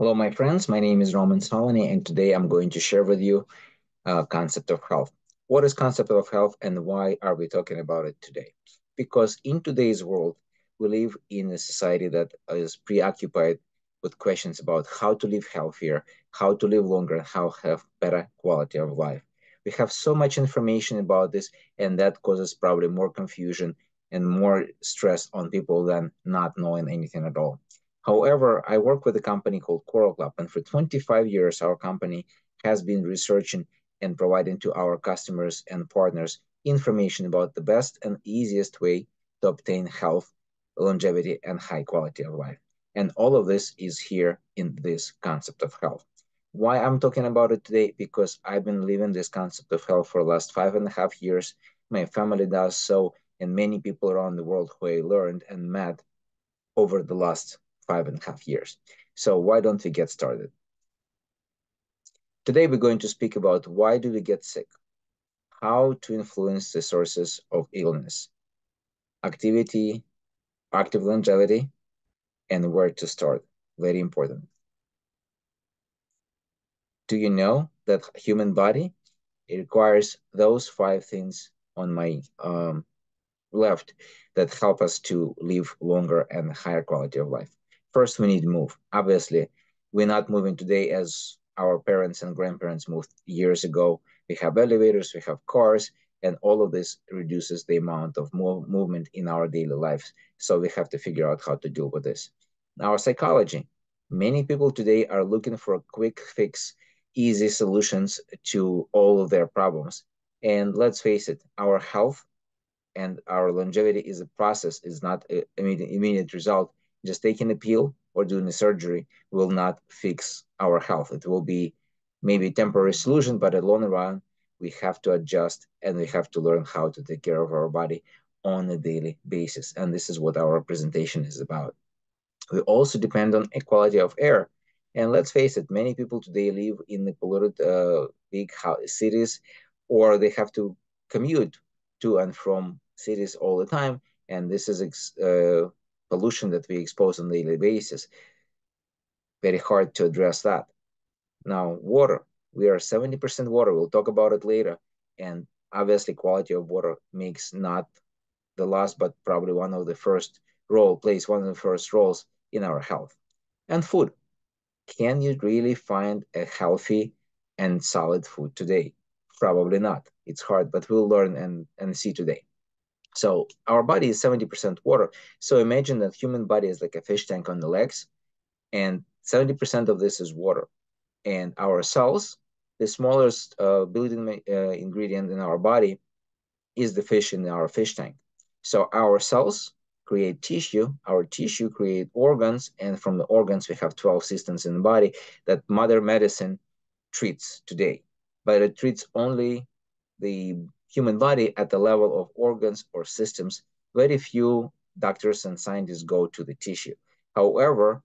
Hello, my friends. My name is Roman Solony, and today I'm going to share with you a concept of health. What is concept of health and why are we talking about it today? Because in today's world, we live in a society that is preoccupied with questions about how to live healthier, how to live longer, and how have better quality of life. We have so much information about this, and that causes probably more confusion and more stress on people than not knowing anything at all. However, I work with a company called Coral Club, and for 25 years, our company has been researching and providing to our customers and partners information about the best and easiest way to obtain health, longevity, and high quality of life. And all of this is here in this concept of health. Why I'm talking about it today? Because I've been living this concept of health for the last five and a half years. My family does so, and many people around the world who I learned and met over the last five and a half years. So why don't we get started? Today, we're going to speak about why do we get sick, how to influence the sources of illness, activity, active longevity, and where to start. Very important. Do you know that human body it requires those five things on my um, left that help us to live longer and higher quality of life. First, we need to move. Obviously, we're not moving today as our parents and grandparents moved years ago. We have elevators, we have cars, and all of this reduces the amount of move, movement in our daily lives. So we have to figure out how to deal with this. Our psychology. Many people today are looking for a quick fix, easy solutions to all of their problems. And let's face it, our health and our longevity is a process, is not an immediate, immediate result just taking a pill or doing a surgery will not fix our health. It will be maybe a temporary solution, but at long run, we have to adjust and we have to learn how to take care of our body on a daily basis. And this is what our presentation is about. We also depend on quality of air. And let's face it, many people today live in the polluted uh, big cities, or they have to commute to and from cities all the time. And this is uh, pollution that we expose on a daily basis. Very hard to address that. Now, water. We are 70% water. We'll talk about it later. And obviously, quality of water makes not the last, but probably one of the first role, plays one of the first roles in our health. And food. Can you really find a healthy and solid food today? Probably not. It's hard, but we'll learn and, and see today. So our body is 70% water. So imagine that human body is like a fish tank on the legs, and 70% of this is water. And our cells, the smallest uh, building uh, ingredient in our body, is the fish in our fish tank. So our cells create tissue, our tissue create organs, and from the organs we have 12 systems in the body that mother medicine treats today. But it treats only the human body at the level of organs or systems, very few doctors and scientists go to the tissue. However,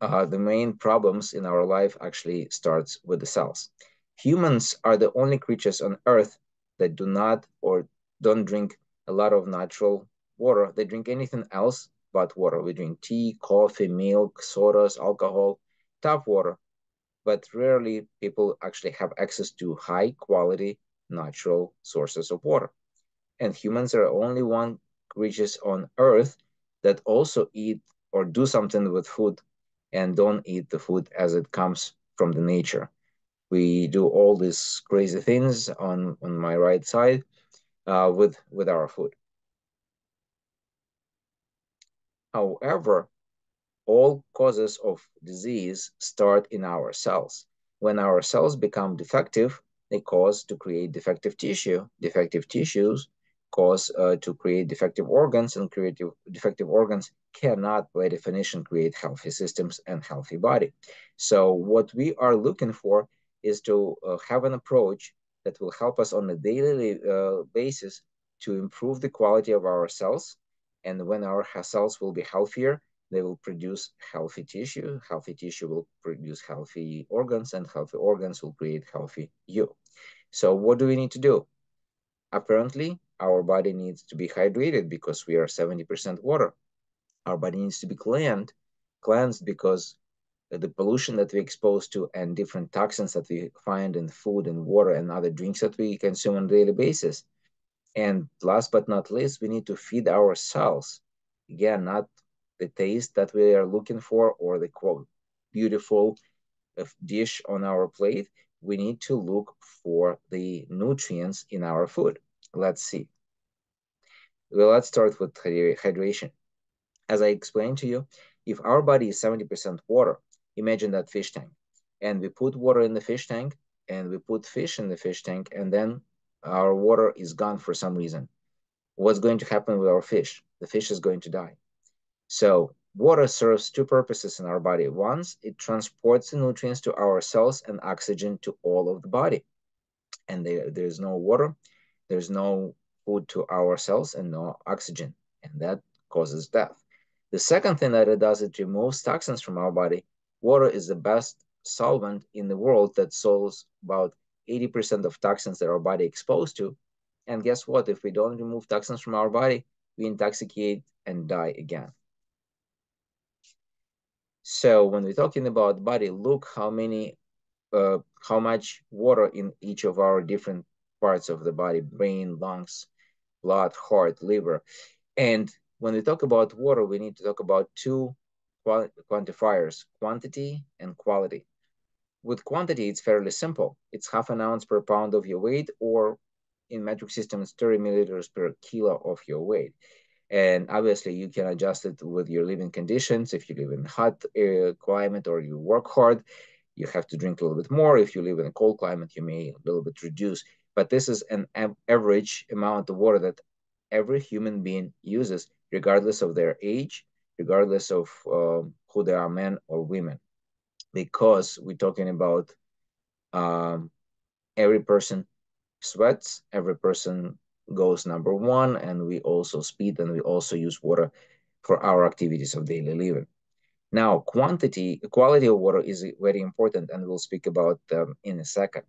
uh, the main problems in our life actually starts with the cells. Humans are the only creatures on earth that do not or don't drink a lot of natural water. They drink anything else but water. We drink tea, coffee, milk, sodas, alcohol, tap water but rarely people actually have access to high quality natural sources of water. And humans are only one creatures on earth that also eat or do something with food and don't eat the food as it comes from the nature. We do all these crazy things on, on my right side uh, with, with our food. However, all causes of disease start in our cells. When our cells become defective, they cause to create defective tissue. Defective tissues cause uh, to create defective organs, and creative defective organs cannot, by definition, create healthy systems and healthy body. So what we are looking for is to uh, have an approach that will help us on a daily uh, basis to improve the quality of our cells. And when our cells will be healthier, they will produce healthy tissue. Healthy tissue will produce healthy organs, and healthy organs will create healthy you. So what do we need to do? Apparently, our body needs to be hydrated because we are 70% water. Our body needs to be cleaned cleansed because the pollution that we expose to and different toxins that we find in food and water and other drinks that we consume on a daily basis. And last but not least, we need to feed our cells. Again, not the taste that we are looking for or the quote beautiful uh, dish on our plate. We need to look for the nutrients in our food. Let's see. Well, let's start with hydration. As I explained to you, if our body is 70% water, imagine that fish tank. And we put water in the fish tank and we put fish in the fish tank and then our water is gone for some reason. What's going to happen with our fish? The fish is going to die. So water serves two purposes in our body. Once it transports the nutrients to our cells and oxygen to all of the body. And there, there's no water, there's no food to our cells and no oxygen. And that causes death. The second thing that it does, it removes toxins from our body. Water is the best solvent in the world that solves about 80% of toxins that our body exposed to. And guess what? If we don't remove toxins from our body, we intoxicate and die again. So when we're talking about body, look how many, uh, how much water in each of our different parts of the body, brain, lungs, blood, heart, liver. And when we talk about water, we need to talk about two quantifiers, quantity and quality. With quantity, it's fairly simple. It's half an ounce per pound of your weight, or in metric systems, 30 milliliters per kilo of your weight. And obviously, you can adjust it with your living conditions. If you live in hot uh, climate or you work hard, you have to drink a little bit more. If you live in a cold climate, you may a little bit reduce. But this is an average amount of water that every human being uses regardless of their age, regardless of um, who they are, men or women, because we're talking about um, every person sweats, every person goes number one, and we also speed and we also use water for our activities of daily living. Now, quantity, quality of water is very important, and we'll speak about them in a second.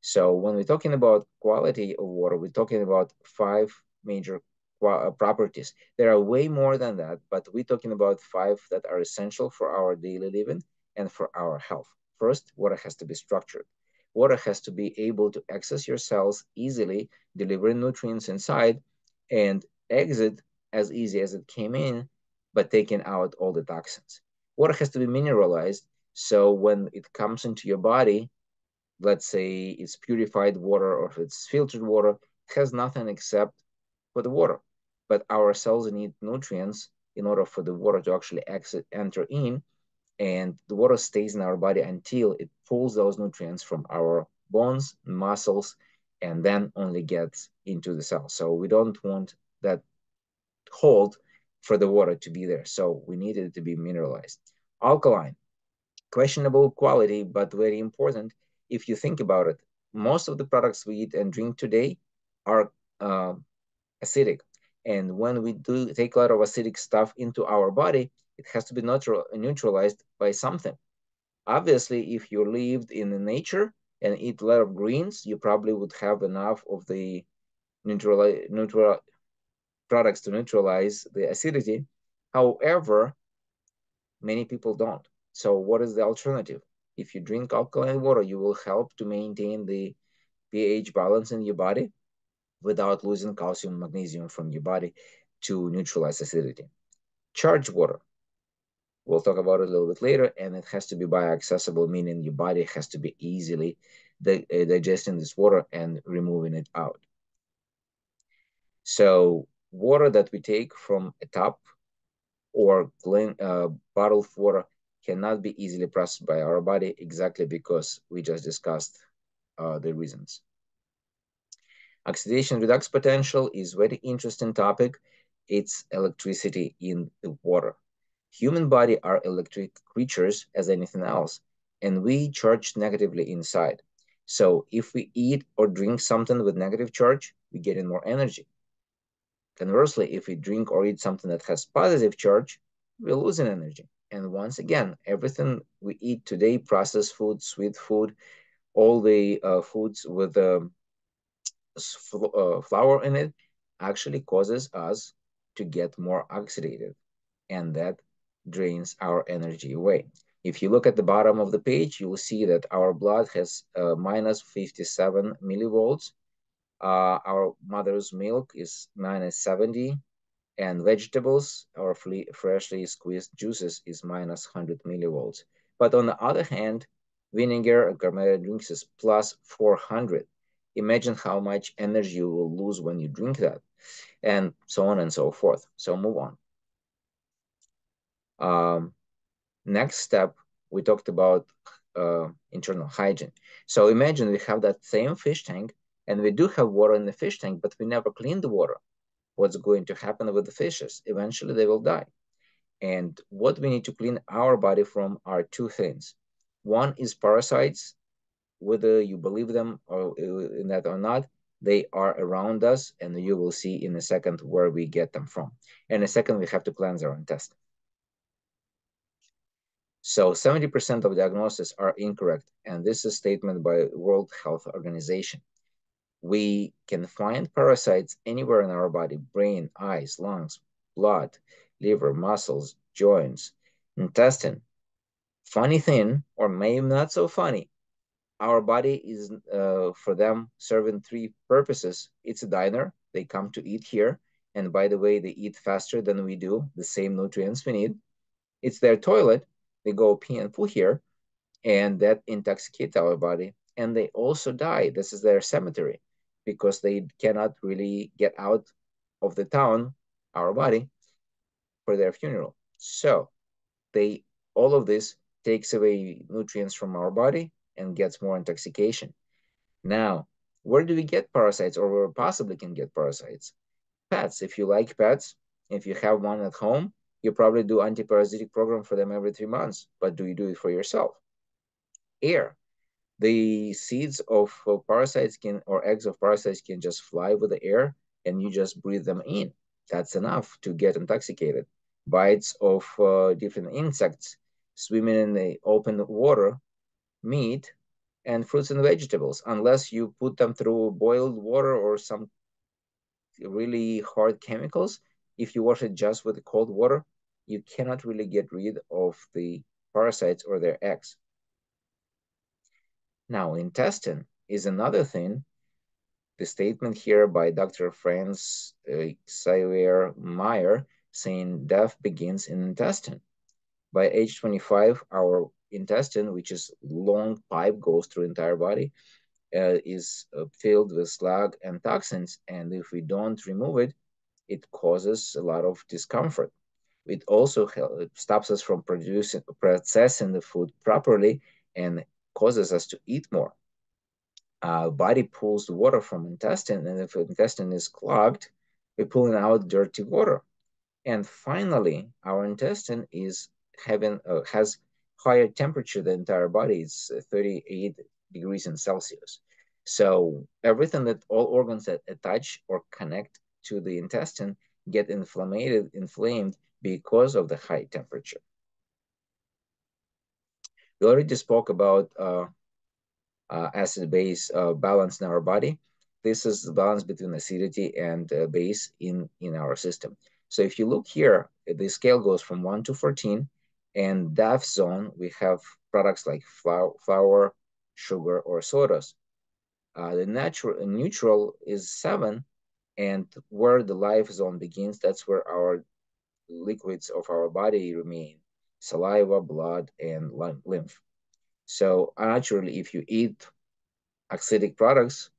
So when we're talking about quality of water, we're talking about five major uh, properties. There are way more than that, but we're talking about five that are essential for our daily living and for our health. First, water has to be structured. Water has to be able to access your cells easily, delivering nutrients inside, and exit as easy as it came in, but taking out all the toxins. Water has to be mineralized, so when it comes into your body, let's say it's purified water or if it's filtered water, it has nothing except for the water but our cells need nutrients in order for the water to actually exit, enter in, and the water stays in our body until it pulls those nutrients from our bones, muscles, and then only gets into the cell. So we don't want that hold for the water to be there. So we need it to be mineralized. Alkaline, questionable quality, but very important if you think about it. Most of the products we eat and drink today are uh, acidic. And when we do take a lot of acidic stuff into our body, it has to be neutral, neutralized by something. Obviously, if you lived in the nature and eat a lot of greens, you probably would have enough of the neutral, neutral products to neutralize the acidity. However, many people don't. So what is the alternative? If you drink alkaline water, you will help to maintain the pH balance in your body without losing calcium magnesium from your body to neutralize acidity. Charged water, we'll talk about it a little bit later, and it has to be bioaccessible, meaning your body has to be easily di uh, digesting this water and removing it out. So water that we take from a tap or clean, uh, bottled water cannot be easily processed by our body exactly because we just discussed uh, the reasons. Oxidation redox potential is very interesting topic. It's electricity in the water. Human body are electric creatures as anything else, and we charge negatively inside. So if we eat or drink something with negative charge, we get in more energy. Conversely, if we drink or eat something that has positive charge, we're losing energy. And once again, everything we eat today, processed food, sweet food, all the uh, foods with um, uh, flour in it actually causes us to get more oxidated and that drains our energy away. If you look at the bottom of the page, you will see that our blood has uh, minus 57 millivolts. Uh, our mother's milk is minus 70, and vegetables or freshly squeezed juices is minus 100 millivolts. But on the other hand, vinegar and carbonated drinks is plus 400. Imagine how much energy you will lose when you drink that, and so on and so forth. So move on. Um, next step, we talked about uh, internal hygiene. So imagine we have that same fish tank, and we do have water in the fish tank, but we never clean the water. What's going to happen with the fishes? Eventually, they will die. And what we need to clean our body from are two things. One is parasites, whether you believe them or uh, in that or not, they are around us, and you will see in a second where we get them from. In a second, we have to cleanse our intestine. So 70% of diagnoses are incorrect, and this is a statement by World Health Organization. We can find parasites anywhere in our body, brain, eyes, lungs, blood, liver, muscles, joints, intestine. Funny thing, or maybe not so funny, our body is uh, for them serving three purposes. It's a diner. They come to eat here. And by the way, they eat faster than we do, the same nutrients we need. It's their toilet. They go pee and poo here, and that intoxicates our body. And they also die. This is their cemetery because they cannot really get out of the town, our body, for their funeral. So they all of this takes away nutrients from our body and gets more intoxication. Now, where do we get parasites or where possibly can get parasites? Pets, if you like pets, if you have one at home, you probably do anti-parasitic program for them every three months, but do you do it for yourself? Air, the seeds of parasites can or eggs of parasites can just fly with the air and you just breathe them in. That's enough to get intoxicated. Bites of uh, different insects swimming in the open water meat, and fruits and vegetables, unless you put them through boiled water or some really hard chemicals. If you wash it just with cold water, you cannot really get rid of the parasites or their eggs. Now, intestine is another thing. The statement here by Dr. Franz uh, Xavier Mayr saying death begins in intestine. By age 25, our intestine, which is long pipe, goes through entire body, uh, is uh, filled with slug and toxins. And if we don't remove it, it causes a lot of discomfort. It also stops us from producing, processing the food properly and causes us to eat more. Uh, body pulls the water from intestine, and if intestine is clogged, we're pulling out dirty water. And finally, our intestine is having uh, has higher temperature the entire body. It's uh, 38 degrees in Celsius. So everything that all organs that attach or connect to the intestine get inflamed, inflamed because of the high temperature. We already spoke about uh, uh, acid-base uh, balance in our body. This is the balance between acidity and uh, base in, in our system. So if you look here, the scale goes from 1 to 14, and DAF zone, we have products like flour, flour sugar, or sodas. Uh, the natural neutral is seven, and where the life zone begins, that's where our liquids of our body remain: saliva, blood, and lymph. So naturally, if you eat acidic products,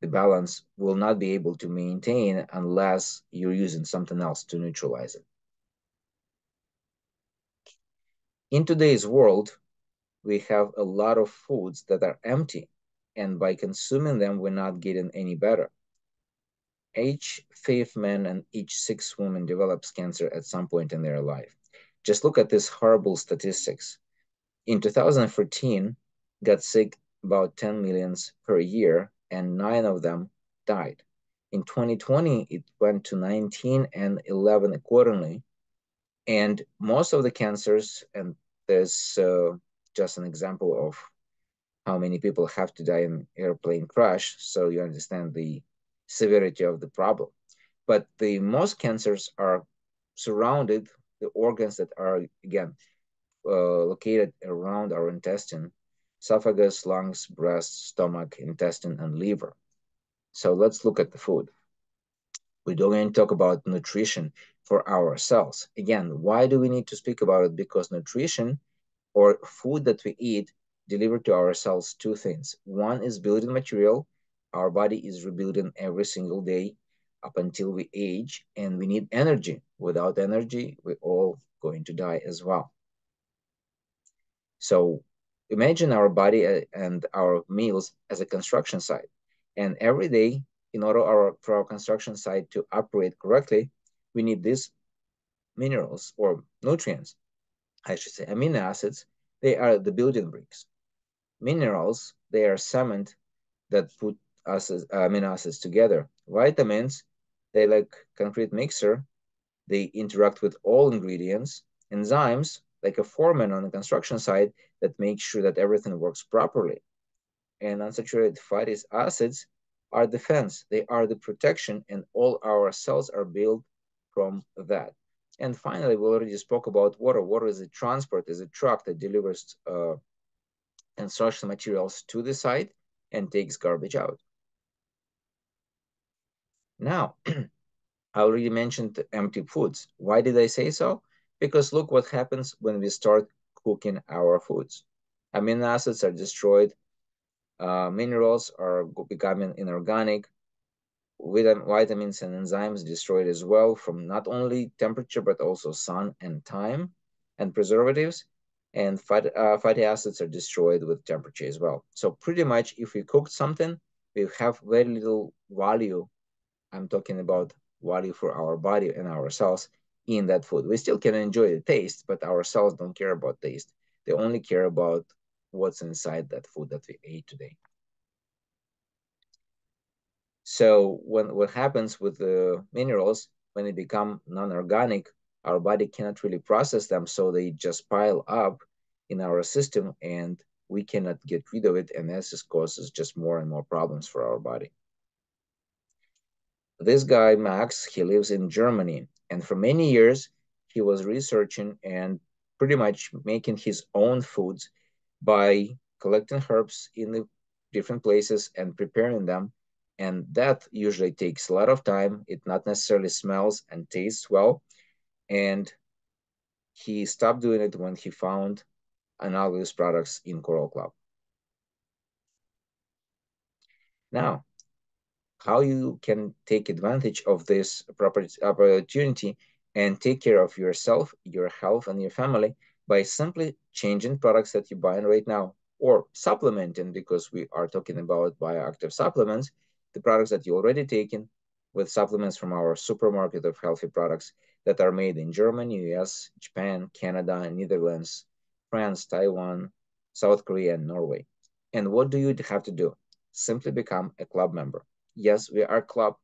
the balance will not be able to maintain unless you're using something else to neutralize it. In today's world, we have a lot of foods that are empty, and by consuming them, we're not getting any better. Each fifth man and each sixth woman develops cancer at some point in their life. Just look at this horrible statistics. In 2014, got sick about 10 millions per year, and nine of them died. In 2020, it went to 19 and 11 accordingly. And most of the cancers, and there's uh, just an example of how many people have to die in airplane crash, so you understand the severity of the problem. But the most cancers are surrounded the organs that are, again, uh, located around our intestine, esophagus, lungs, breast, stomach, intestine, and liver. So let's look at the food. We're going to talk about nutrition for our cells. Again, why do we need to speak about it? Because nutrition or food that we eat deliver to our cells two things. One is building material. Our body is rebuilding every single day up until we age and we need energy. Without energy, we're all going to die as well. So imagine our body uh, and our meals as a construction site. And every day, in order our, for our construction site to operate correctly, we need these minerals or nutrients, I should say, amino acids. They are the building bricks. Minerals, they are cement that put acids, amino acids together. Vitamins, they like concrete mixer. They interact with all ingredients. Enzymes, like a foreman on the construction site that makes sure that everything works properly. And unsaturated fatty acids are defense. They are the protection and all our cells are built from that. And finally, we already spoke about water. Water is a transport, is a truck that delivers uh, construction materials to the site and takes garbage out. Now, I already mentioned empty foods. Why did I say so? Because look what happens when we start cooking our foods. Amino acids are destroyed, uh, minerals are becoming inorganic, vitamins and enzymes destroyed as well from not only temperature but also sun and time and preservatives and fat, uh, fatty acids are destroyed with temperature as well so pretty much if we cooked something we have very little value i'm talking about value for our body and our cells in that food. We still can enjoy the taste but our cells don't care about taste. They only care about what's inside that food that we ate today. So when what happens with the minerals, when they become non-organic, our body cannot really process them, so they just pile up in our system and we cannot get rid of it, and this causes just more and more problems for our body. This guy, Max, he lives in Germany, and for many years, he was researching and pretty much making his own foods by collecting herbs in the different places and preparing them and that usually takes a lot of time. It not necessarily smells and tastes well. And he stopped doing it when he found analogous products in Coral Club. Now, how you can take advantage of this opportunity and take care of yourself, your health, and your family by simply changing products that you're buying right now or supplementing because we are talking about bioactive supplements the products that you already taken with supplements from our supermarket of healthy products that are made in Germany, US, Japan, Canada, Netherlands, France, Taiwan, South Korea, and Norway. And what do you have to do? Simply become a club member. Yes, we are club,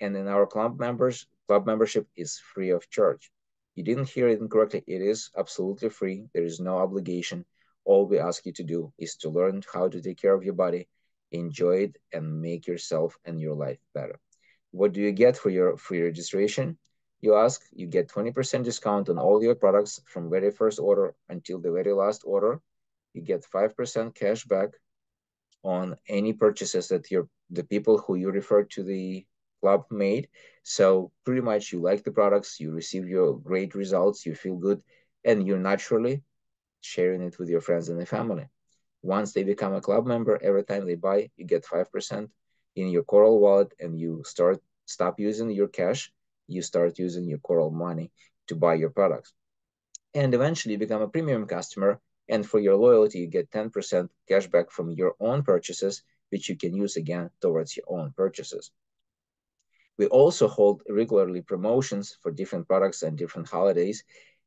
and in our club members, club membership is free of charge. You didn't hear it incorrectly. It is absolutely free. There is no obligation. All we ask you to do is to learn how to take care of your body enjoy it and make yourself and your life better what do you get for your free registration you ask you get 20% discount on all your products from very first order until the very last order you get 5% cash back on any purchases that your the people who you refer to the club made. So pretty much you like the products you receive your great results you feel good and you're naturally sharing it with your friends and the family. Once they become a club member, every time they buy, you get 5% in your Coral wallet and you start stop using your cash, you start using your Coral money to buy your products. And eventually you become a premium customer and for your loyalty, you get 10% cash back from your own purchases, which you can use again towards your own purchases. We also hold regularly promotions for different products and different holidays,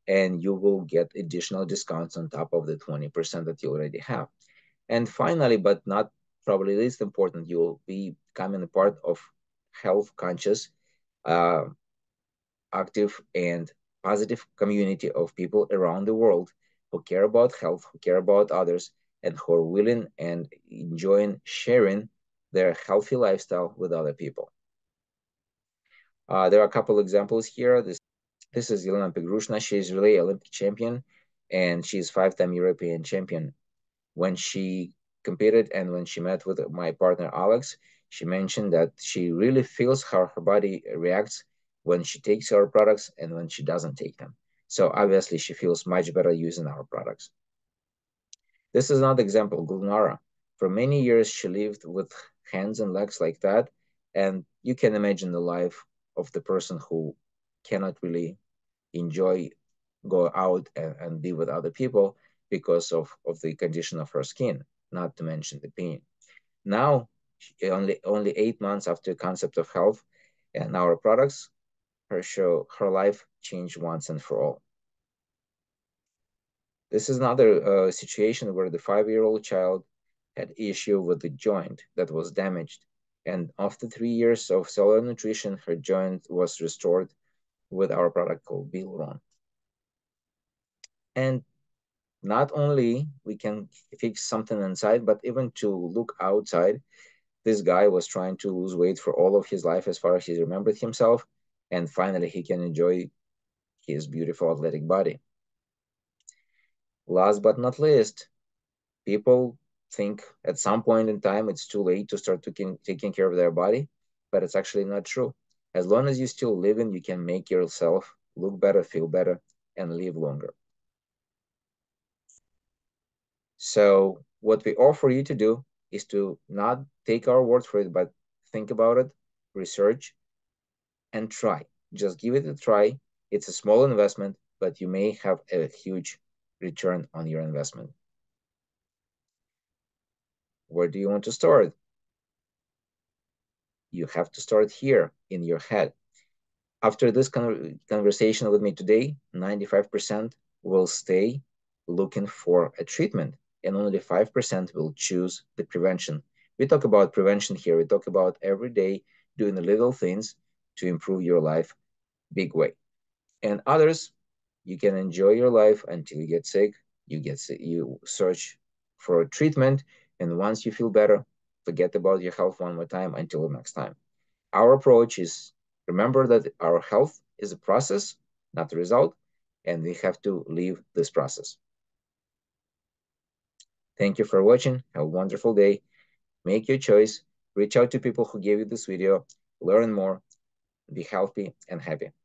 and you will get additional discounts on top of the 20% that you already have. And finally, but not probably least important, you will be becoming a part of health conscious, uh, active and positive community of people around the world who care about health, who care about others, and who are willing and enjoying sharing their healthy lifestyle with other people. Uh, there are a couple examples here. This This is Yelena Pegrushna. She's really Olympic champion and she's five-time European champion. When she competed and when she met with my partner Alex, she mentioned that she really feels how her body reacts when she takes our products and when she doesn't take them. So obviously she feels much better using our products. This is another example, Gulnara. For many years, she lived with hands and legs like that. And you can imagine the life of the person who cannot really enjoy go out and, and be with other people because of, of the condition of her skin, not to mention the pain. Now, only only eight months after concept of health and our products, her show her life changed once and for all. This is another uh, situation where the five-year-old child had issue with the joint that was damaged. And after three years of cellular nutrition, her joint was restored with our product called Biluron. And not only we can fix something inside, but even to look outside, this guy was trying to lose weight for all of his life as far as he remembered himself. And finally, he can enjoy his beautiful athletic body. Last but not least, people think at some point in time it's too late to start taking, taking care of their body, but it's actually not true. As long as you're still living, you can make yourself look better, feel better, and live longer. So what we offer you to do is to not take our word for it, but think about it, research, and try. Just give it a try. It's a small investment, but you may have a huge return on your investment. Where do you want to start? You have to start here in your head. After this con conversation with me today, 95% will stay looking for a treatment and only 5% will choose the prevention. We talk about prevention here. We talk about every day doing the little things to improve your life big way. And others you can enjoy your life until you get sick. You get sick, you search for a treatment, and once you feel better, forget about your health one more time until the next time. Our approach is remember that our health is a process, not a result, and we have to live this process. Thank you for watching. Have a wonderful day. Make your choice. Reach out to people who gave you this video. Learn more. Be healthy and happy.